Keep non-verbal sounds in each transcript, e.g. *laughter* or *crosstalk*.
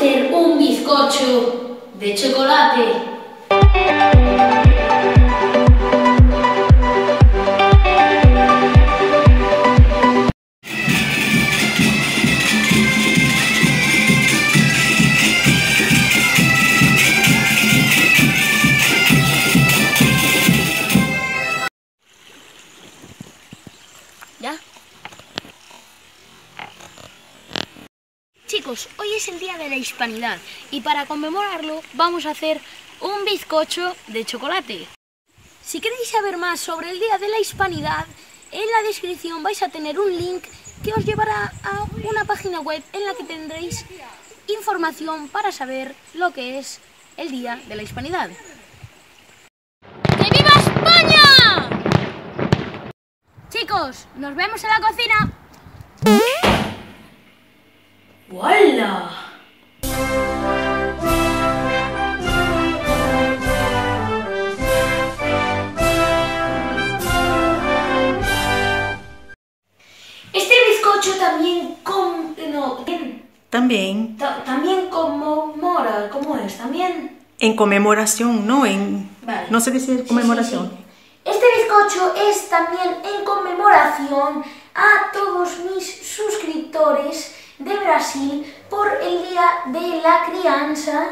hacer un bizcocho de chocolate. Hoy es el Día de la Hispanidad y para conmemorarlo vamos a hacer un bizcocho de chocolate. Si queréis saber más sobre el Día de la Hispanidad, en la descripción vais a tener un link que os llevará a una página web en la que tendréis información para saber lo que es el Día de la Hispanidad. ¡Que viva España! Chicos, nos vemos en la cocina. También ta- también conmemora, ¿cómo es? También... en conmemoración, no en... Vale. No sé decir Sí, conmemoración. sí, sí. Este bizcocho es también en conmemoración a todos mis suscriptores de Brasil por el Día de la Crianza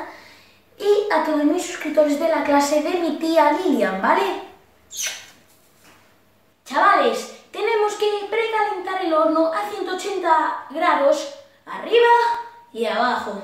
y a todos mis suscriptores de la clase de mi tía Lilian, ¿vale? Chavales, tenemos que precalentar el horno a 180 grados arriba y abajo.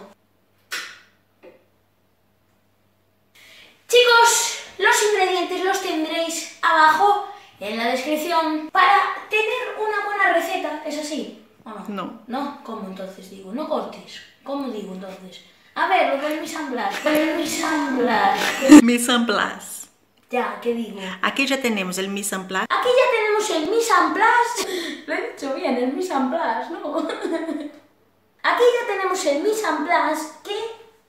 Chicos, los ingredientes los tendréis abajo en la descripción para tener una buena receta, ¿es así? ¿O no? No. ¿No? ¿Cómo entonces digo? No cortes. ¿Cómo digo entonces? A ver, lo del mise en place. El mise en place. Mise en place. Ya, ¿qué digo? Aquí ya tenemos el mise en place. Aquí ya tenemos el mise en place. Lo he dicho bien, el mise en place, ¿no? *laughs* Aquí ya tenemos el mise en place que,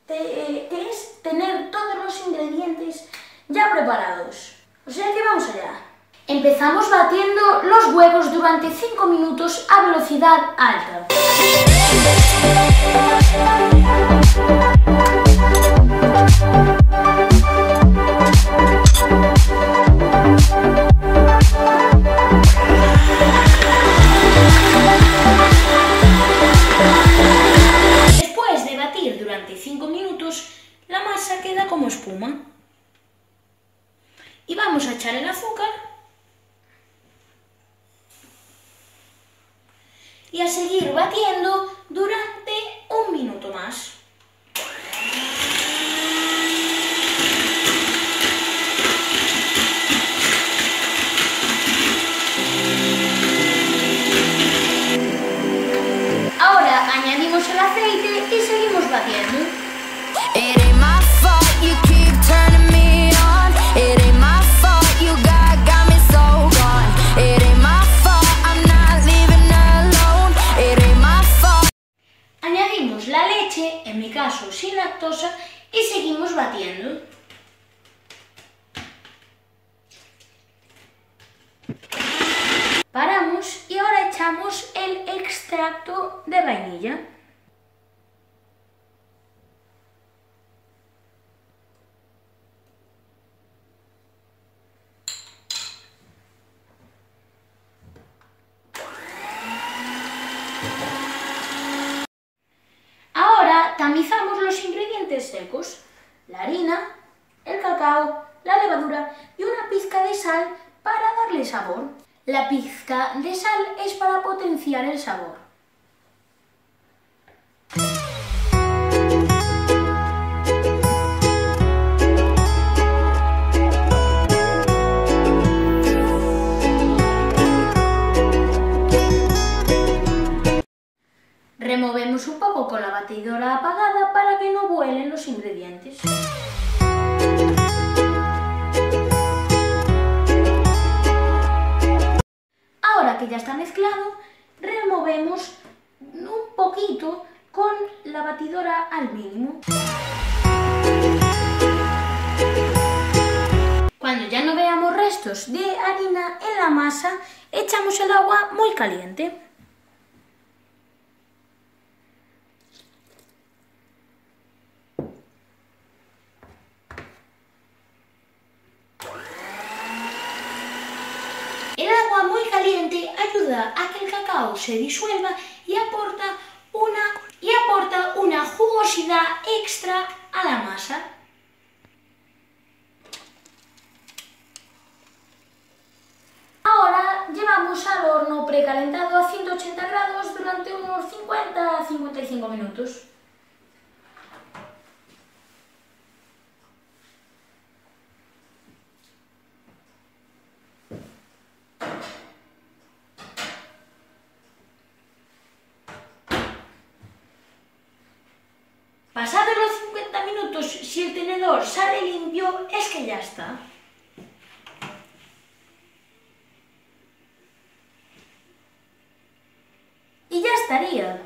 te- que es tener todos los ingredientes ya preparados. O sea que vamos allá. Empezamos batiendo los huevos durante 5 minutos a velocidad alta. Y vamos a echar el azúcar. Y a seguir batiendo durante un minuto más. Ahora añadimos el aceite y seguimos batiendo. Sin lactosa, y seguimos batiendo. Paramos y ahora echamos el extracto de vainilla. Ahora tamizamos los ingredientes secos, la harina, el cacao, la levadura y una pizca de sal para darle sabor. La pizca de sal es para potenciar el sabor. Removemos un poco con la batidora apagada para que no vuelen los ingredientes. Ahora que ya está mezclado, removemos un poquito con la batidora al mínimo. Cuando ya no veamos restos de harina en la masa, echamos el agua muy caliente. Cacao se disuelva y aporta una, y aporta una jugosidad extra a la masa. Ahora llevamos al horno precalentado a 180 grados durante unos 50 a 55 minutos. si el tenedor sale limpio, es que ya está. Y ya estaría.